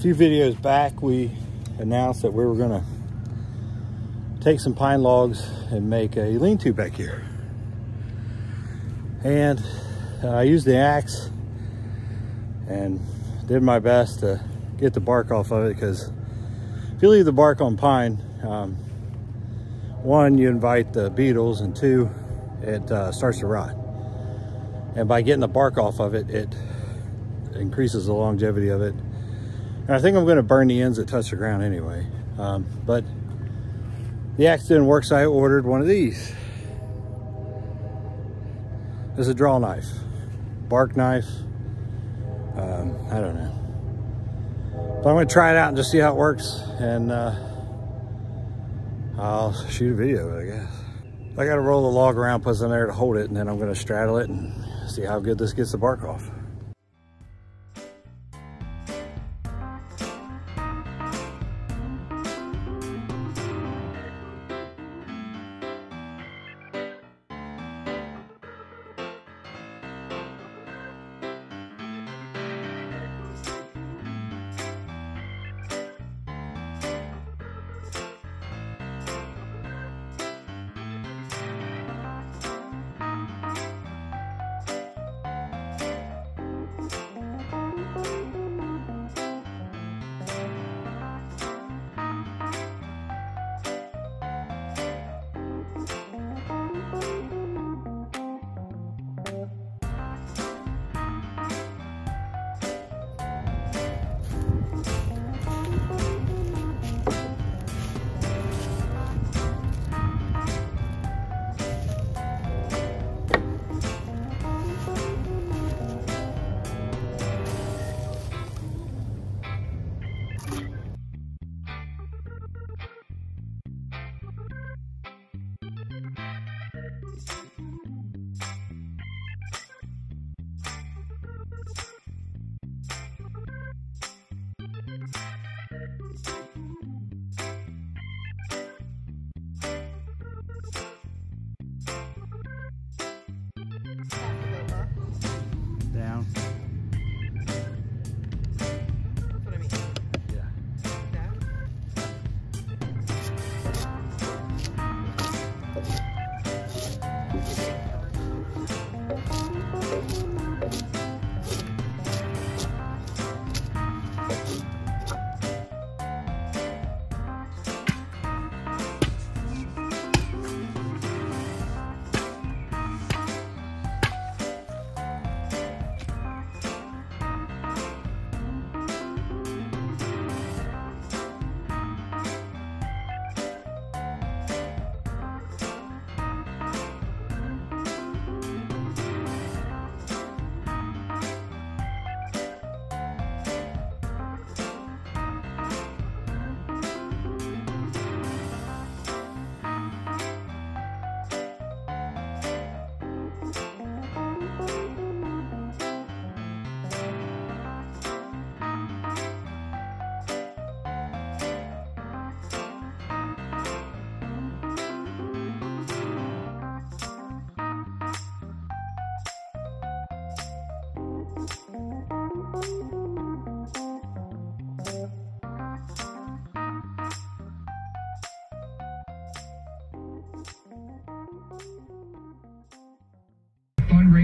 few videos back, we announced that we were gonna take some pine logs and make a lean-to back here. And uh, I used the axe and did my best to get the bark off of it because if you leave the bark on pine, um, one, you invite the beetles, and two, it uh, starts to rot. And by getting the bark off of it, it increases the longevity of it. And I think I'm gonna burn the ends that touch the ground anyway. Um, but the axe didn't work, so I ordered one of these. This is a draw knife, bark knife. Um, I don't know. But I'm gonna try it out and just see how it works. And uh, I'll shoot a video, I guess. I gotta roll the log around, put some there to hold it, and then I'm gonna straddle it and see how good this gets the bark off.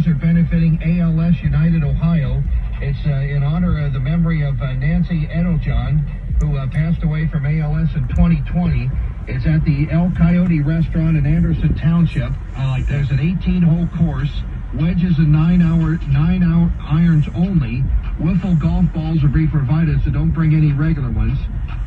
Fundraiser benefiting ALS United Ohio. It's uh, in honor of the memory of uh, Nancy Edeljohn, who uh, passed away from ALS in 2020. It's at the El Coyote Restaurant in Anderson Township. I like that. There's an 18-hole course, wedges and nine-hour, nine-hour irons only. Wiffle golf balls will be provided, so don't bring any regular ones.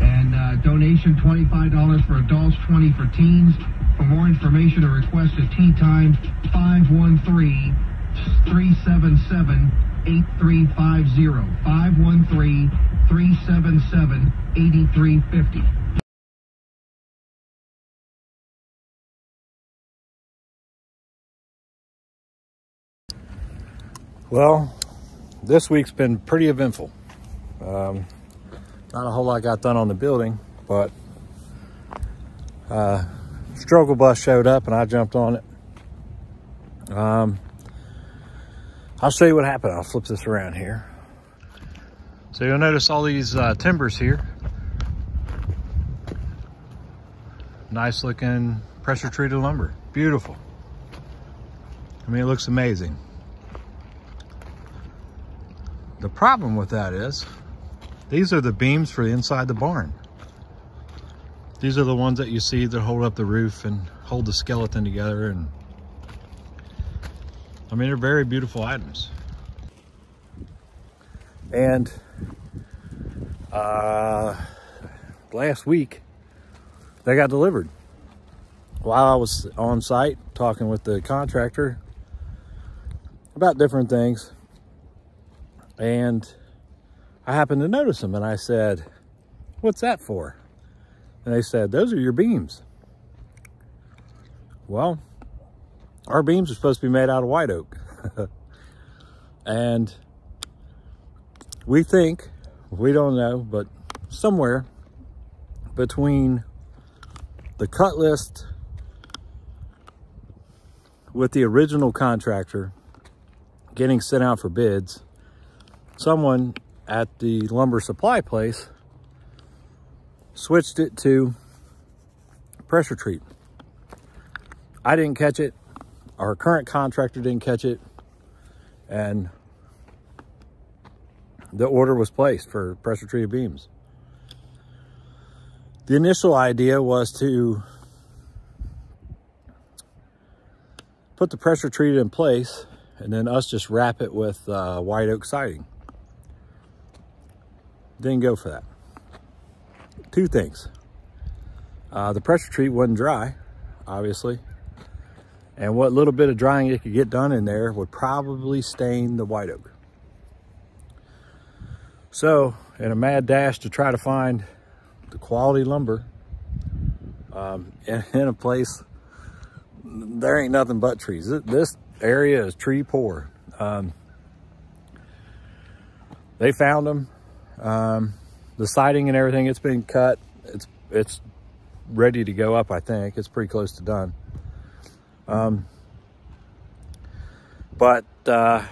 And uh, donation $25 for adults, 20 for teens. For more information or request a tee time, 513 377 8350. 513 377 8350. Well, this week's been pretty eventful. Um, not a whole lot got done on the building, but uh, struggle bus showed up and I jumped on it. Um, I'll show you what happened. I'll flip this around here. So you'll notice all these uh, timbers here. Nice looking pressure treated lumber. Beautiful. I mean, it looks amazing. The problem with that is these are the beams for the inside the barn. These are the ones that you see that hold up the roof and hold the skeleton together. And I mean, they're very beautiful items. And uh, last week, they got delivered. While I was on site talking with the contractor about different things, and I happened to notice them and I said, what's that for? And they said, those are your beams. Well, our beams are supposed to be made out of white oak. and we think, we don't know, but somewhere between the cut list with the original contractor getting sent out for bids, someone at the lumber supply place switched it to pressure treat. I didn't catch it. Our current contractor didn't catch it. And the order was placed for pressure treated beams. The initial idea was to put the pressure treated in place and then us just wrap it with uh, white oak siding. Didn't go for that. Two things. Uh, the pressure treat wasn't dry, obviously. And what little bit of drying it could get done in there would probably stain the white oak. So, in a mad dash to try to find the quality lumber um, in, in, a place, there ain't nothing but trees. This area is tree poor. Um, they found them. Um, the siding and everything, it's been cut. It's it's ready to go up, I think. It's pretty close to done. Um, but uh,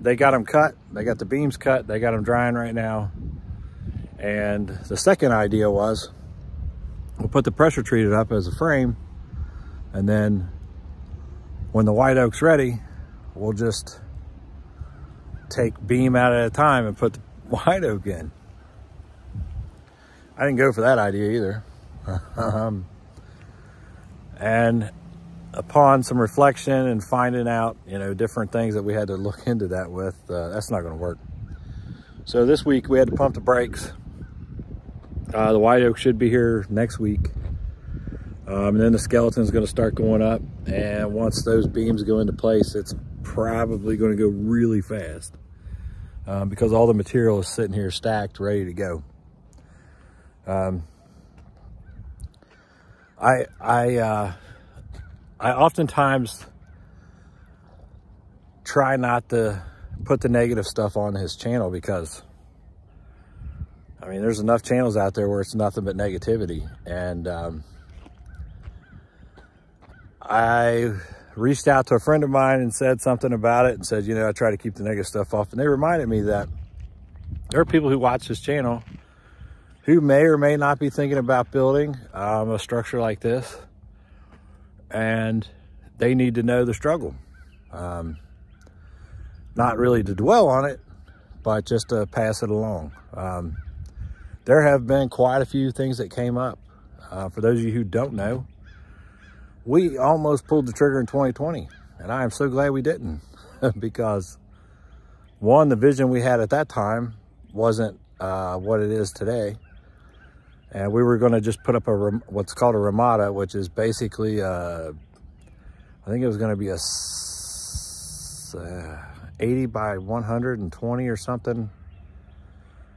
they got them cut. They got the beams cut. They got them drying right now. And the second idea was we'll put the pressure treated up as a frame. And then when the white oak's ready, we'll just take beam out at a time and put the white oak in. I didn't go for that idea either. um, and upon some reflection and finding out, you know, different things that we had to look into that with, uh, that's not going to work. So this week we had to pump the brakes. Uh, the white oak should be here next week. Um, and then the skeleton's going to start going up. And once those beams go into place, it's probably going to go really fast um, because all the material is sitting here stacked, ready to go. Um, I, I, uh, I oftentimes try not to put the negative stuff on his channel because I mean, there's enough channels out there where it's nothing but negativity. And um, I reached out to a friend of mine and said something about it and said, you know, I try to keep the negative stuff off. And they reminded me that there are people who watch this channel who may or may not be thinking about building um, a structure like this. And they need to know the struggle. Um, not really to dwell on it, but just to pass it along. Um, there have been quite a few things that came up. Uh, for those of you who don't know, we almost pulled the trigger in 2020 and I am so glad we didn't because one, the vision we had at that time wasn't uh, what it is today. And we were going to just put up a what's called a Ramada, which is basically, uh, I think it was going to be a uh, 80 by 120 or something.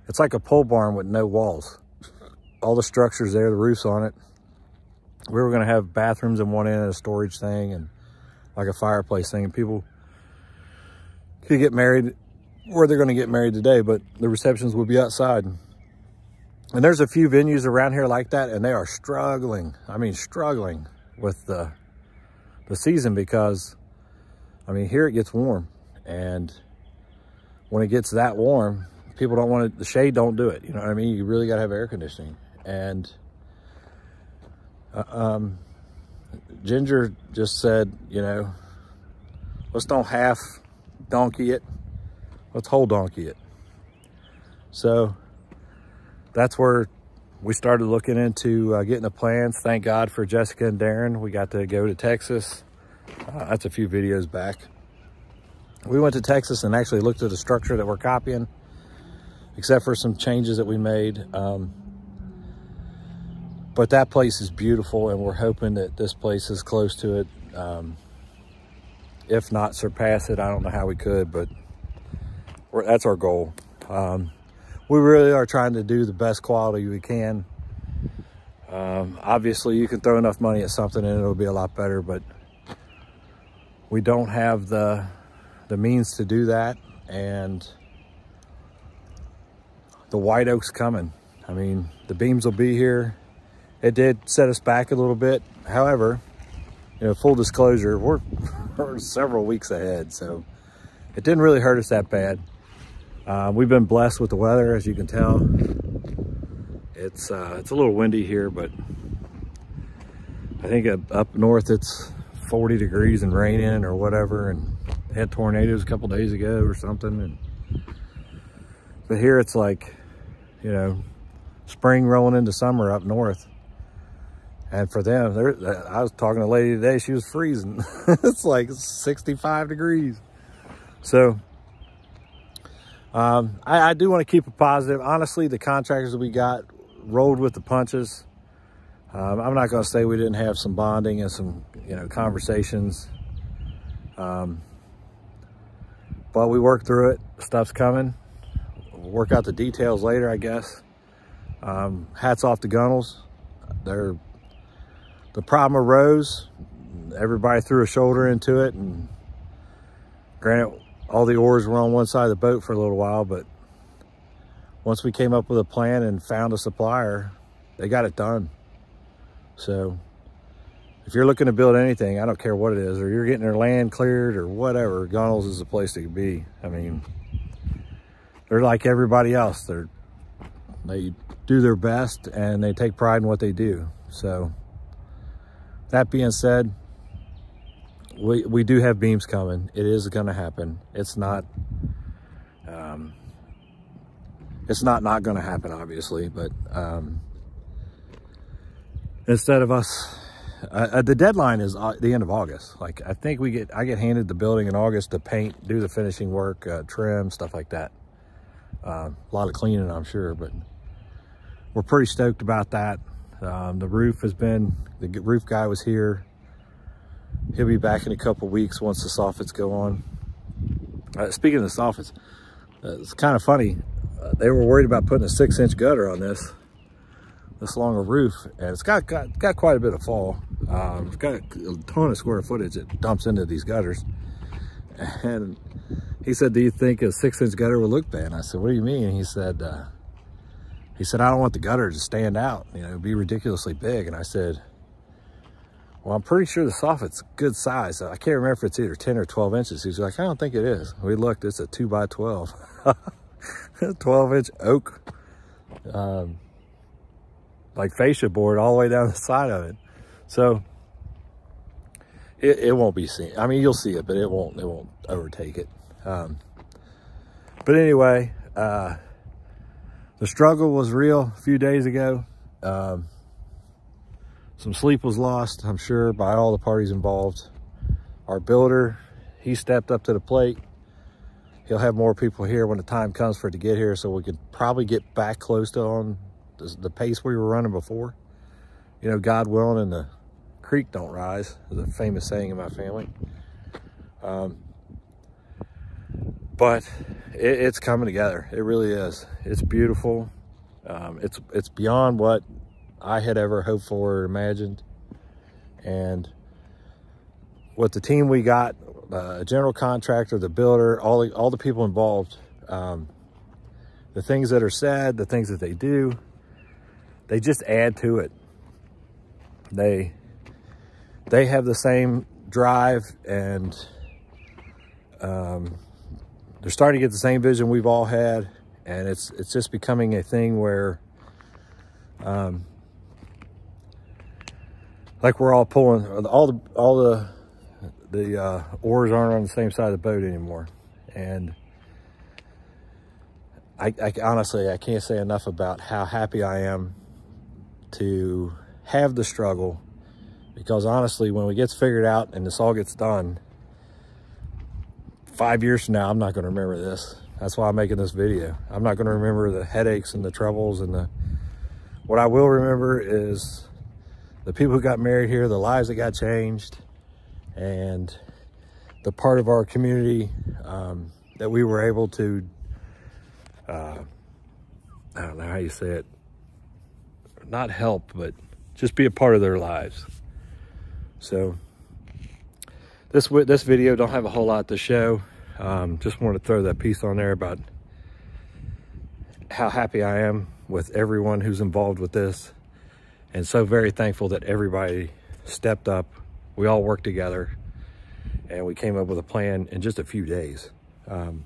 It's like a pole barn with no walls. All the structures there, the roof's on it we were going to have bathrooms in one end and a storage thing and like a fireplace thing. And people could get married where they're going to get married today, but the receptions will be outside. And there's a few venues around here like that, and they are struggling. I mean, struggling with the, the season because, I mean, here it gets warm. And when it gets that warm, people don't want it, the shade don't do it. You know what I mean? You really got to have air conditioning. And uh, um, Ginger just said, you know, let's don't half donkey it. Let's whole donkey it. So that's where we started looking into uh, getting the plans. Thank God for Jessica and Darren. We got to go to Texas. Uh, that's a few videos back. We went to Texas and actually looked at the structure that we're copying, except for some changes that we made. Um, but that place is beautiful and we're hoping that this place is close to it. Um, if not surpass it, I don't know how we could, but that's our goal. Um, we really are trying to do the best quality we can. Um, obviously, you can throw enough money at something and it'll be a lot better, but we don't have the the means to do that. And the white oak's coming. I mean, the beams will be here. It did set us back a little bit. However, you know, full disclosure, we're, we're several weeks ahead, so it didn't really hurt us that bad. Uh, we've been blessed with the weather, as you can tell. It's uh, it's a little windy here, but I think up north it's 40 degrees and raining or whatever, and had tornadoes a couple days ago or something. And but here it's like, you know, spring rolling into summer up north. And for them, I was talking to a lady today, she was freezing. it's like 65 degrees. So um, I, I, do want to keep it positive. Honestly, the contractors that we got rolled with the punches. Um, I'm not going to say we didn't have some bonding and some, you know, conversations. Um, but we worked through it. Stuff's coming. We'll work out the details later, I guess. Um, hats off to Gunnells. They're, the problem arose. Everybody threw a shoulder into it. And granted, all the oars were on one side of the boat for a little while, but once we came up with a plan and found a supplier, they got it done. So if you're looking to build anything, I don't care what it is, or you're getting their land cleared or whatever, Gunnells is the place to be. I mean, they're like everybody else. They're, they do their best and they take pride in what they do. So that being said, we, we do have beams coming. It is going to happen. It's not, um, it's not not going to happen, obviously, but um, instead of us, uh, uh, the deadline is uh, the end of August. Like I think we get, I get handed the building in August to paint, do the finishing work, uh, trim, stuff like that. Uh, a lot of cleaning, I'm sure, but we're pretty stoked about that. Um, the roof has been, the roof guy was here He'll be back in a couple weeks once the soffits go on. Uh, speaking of the soffits, uh, it's kind of funny. Uh, they were worried about putting a six inch gutter on this, this longer roof. And it's got, got, got quite a bit of fall. Um, it's got a ton of square footage that dumps into these gutters. And he said, do you think a six inch gutter would look bad? And I said, what do you mean? He said, uh, he said, I don't want the gutter to stand out, you know, be ridiculously big. And I said, well, I'm pretty sure the soffit's good size. I can't remember if it's either 10 or 12 inches. He's like, I don't think it is. We looked, it's a two by 12. 12 inch oak, um, like fascia board all the way down the side of it. So it, it won't be seen. I mean, you'll see it, but it won't, it won't overtake it. Um, but anyway, uh, the struggle was real a few days ago. Um, some sleep was lost, I'm sure, by all the parties involved. Our builder, he stepped up to the plate. He'll have more people here when the time comes for it to get here, so we could probably get back close to on the, pace we were running before. You know, God willing and the creek don't rise, is a famous saying in my family. Um, but it, it's coming together. It really is. It's beautiful. Um, it's it's beyond what I had ever hoped for or imagined. And with the team we got, uh, general contractor, the builder, all the, all the people involved, um, the things that are said, the things that they do, they just add to it. They, they have the same drive and um, they're starting to get the same vision we've all had. And it's, it's just becoming a thing where, um, like we're all pulling all the, all the, the, uh, oars aren't on the same side of the boat anymore. And I, I honestly, I can't say enough about how happy I am to have the struggle because honestly, when it gets figured out and this all gets done, five years from now, I'm not going to remember this. That's why I'm making this video. I'm not going to remember the headaches and the troubles and the, what I will remember is the people who got married here, the lives that got changed, and the part of our community um, that we were able to, uh, I don't know how you say it, not help, but just be a part of their lives. So this this video don't have a whole lot to show. Um, just wanted to throw that piece on there about how happy I am with everyone who's involved with this. And so very thankful that everybody stepped up. We all worked together and we came up with a plan in just a few days. Um,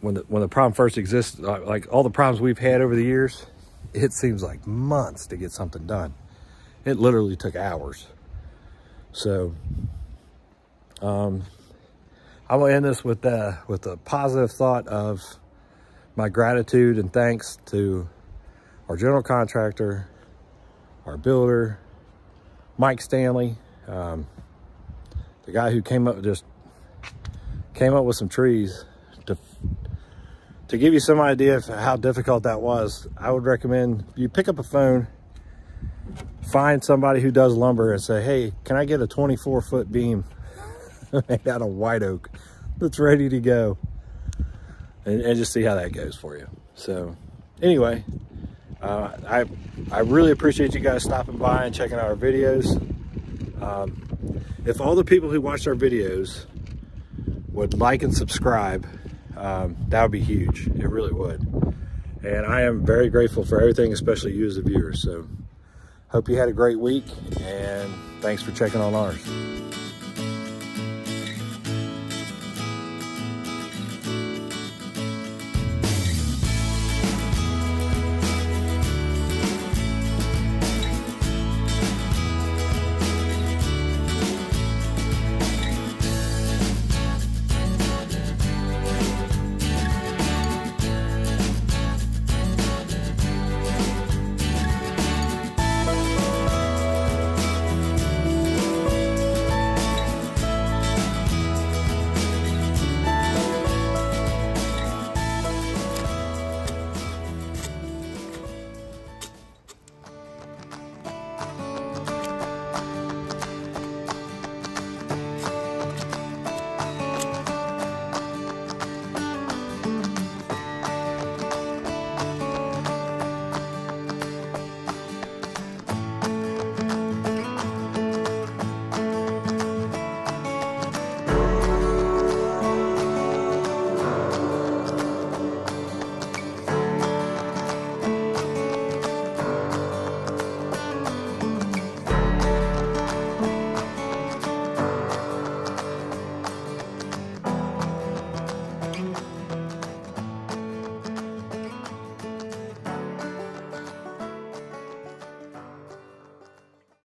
when the, when the problem first exists, like all the problems we've had over the years, it seems like months to get something done. It literally took hours. So, um, I will end this with uh, with a positive thought of my gratitude and thanks to our general contractor, our builder, Mike Stanley, um, the guy who came up just came up with some trees to to give you some idea of how difficult that was. I would recommend you pick up a phone find somebody who does lumber and say, hey, can I get a 24 foot beam made out of white oak that's ready to go? And, and, just see how that goes for you. So anyway, uh, I, I really appreciate you guys stopping by and checking out our videos. Um, if all the people who watched our videos would like and subscribe, um, that would be huge. It really would. And I am very grateful for everything, especially you as a viewer. So Hope you had a great week and thanks for checking on ours.